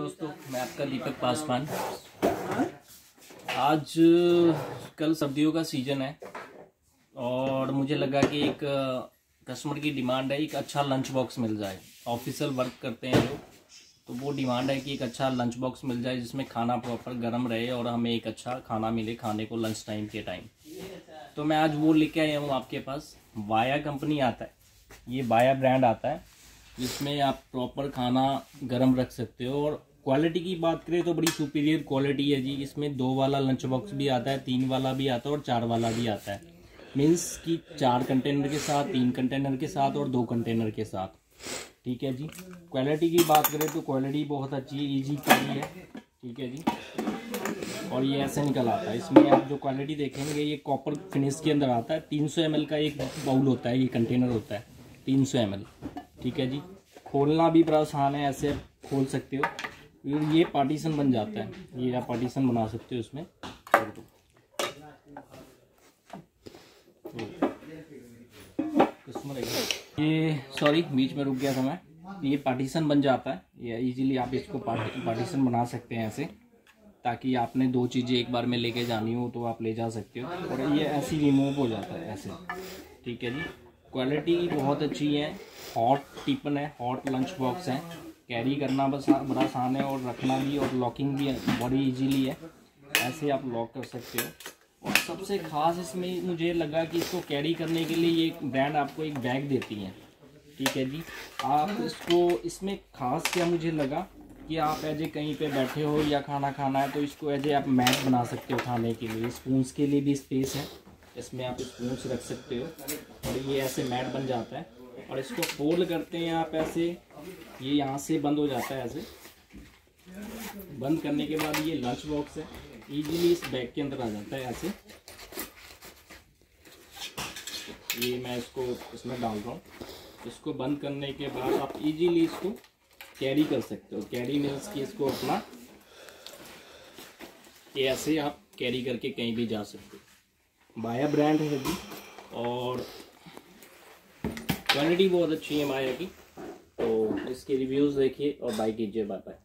दोस्तों, मैं आपका दीपक पासवान। आज, कल सर्दियों का सीज़न है और मुझे लगा कि एक कस्टमर की डिमांड है, एक अच्छा लंच बॉक्स मिल जाए। ऑफिशियल वर्क करते हैं लोग तो वो डिमांड है कि एक अच्छा लंच बॉक्स मिल जाए जिसमें खाना प्रॉपर गर्म रहे और हमें एक अच्छा खाना मिले खाने को लंच टाइम के टाइम तो मैं आज वो लेके आया हूँ आपके पास। वाया कंपनी आता है। ये वाया ब्रांड आता है, जिसमें आप प्रॉपर खाना गर्म रख सकते हो और क्वालिटी की बात करें तो बड़ी सुपीरियर क्वालिटी है जी। इसमें दो वाला लंच बॉक्स भी आता है, तीन वाला भी आता है और चार वाला भी आता है। मीन्स कि चार कंटेनर के साथ, तीन कंटेनर के साथ और दो कंटेनर के साथ। ठीक है जी? क्वालिटी की बात करें तो क्वालिटी बहुत अच्छी है ईजी क्वालिटी है। ठीक है जी? और ये ऐसे निकल आता है। इसमें आप जो क्वालिटी देखेंगे, ये कॉपर फिनिश के अंदर आता है। तीन सौ का एक बाउल होता है, ये कंटेनर होता है। तीन सौ ठीक है जी? खोलना भी बड़ा आसान है, ऐसे खोल सकते हो। ये पार्टीशन बन जाता है। ये आप पार्टीशन बना सकते हो इसमें। ये सॉरी बीच में रुक गया था मैं। ये पार्टीशन बन जाता है। ये इजीली आप इसको पार्टी, पार्टीशन बना सकते हैं ऐसे। ताकि आपने दो चीज़ें एक बार में लेके जानी हो तो आप ले जा सकते हो। और ये ऐसे रिमूव हो जाता है ऐसे। ठीक है जी। क्वालिटी बहुत अच्छी है। हॉट टिपन है। हॉट लंच बॉक्स है। कैरी करना बस बड़ा आसान है और रखना भी और लॉकिंग भी बड़ी इजीली है। ऐसे आप लॉक कर सकते हो। और सबसे ख़ास इसमें मुझे लगा कि इसको कैरी करने के लिए ये ब्रांड आपको एक बैग देती है। ठीक है जी? आप इसको, इसमें ख़ास क्या मुझे लगा कि आप ए कहीं पे बैठे हो या खाना खाना है तो इसको एज आप मैट बना सकते हो खाने के लिए। स्पूंस के लिए भी स्पेस है। इसमें आप स्पूंस रख सकते हो। और ये ऐसे मैट बन जाता है। और इसको फोल्ड करते हैं आप ऐसे। ये यहाँ से बंद हो जाता है ऐसे बंद करने के बाद ये लंच बॉक्स है। इजीली इस बैग के अंदर आ जाता है ऐसे ये मैं इसको, इसमें डाल रहा हूँ। इसको बंद करने के बाद आप इजीली इसको कैरी कर सकते हो। कैरी मीन्स की इसको अपना ये ऐसे आप कैरी करके कहीं भी जा सकते हो। बाया ब्रांड है जी और क्वालिटी बहुत अच्छी है माया की। इसके रिव्यूज़ देखिए और बाय कीजिए बाय बाय